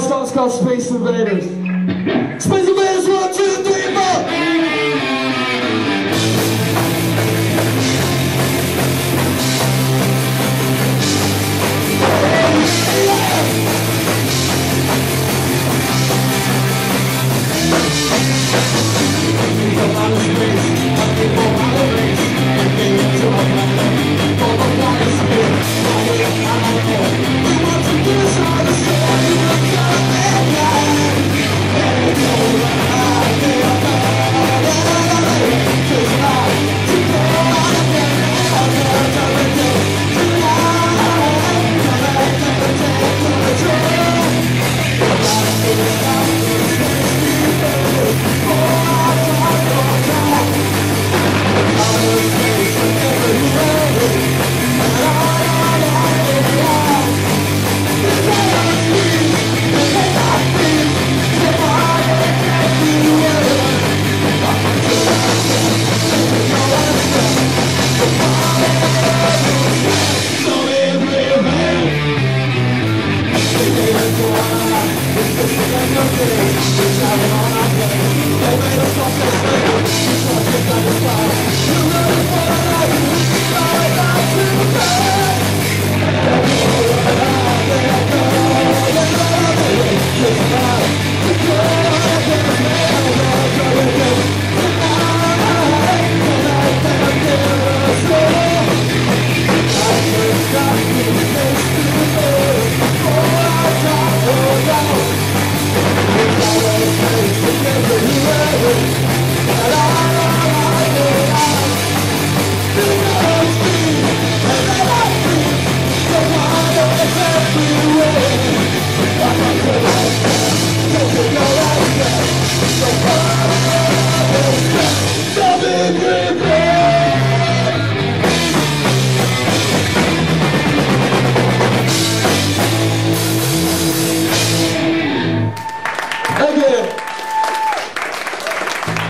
small song's called Space Invaders. Space Invaders, It's la la la